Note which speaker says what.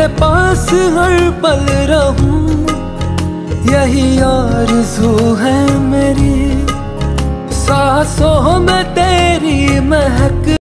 Speaker 1: तेरे पास हर पल रहूँ यही आरज़ू है मेरी। सांसों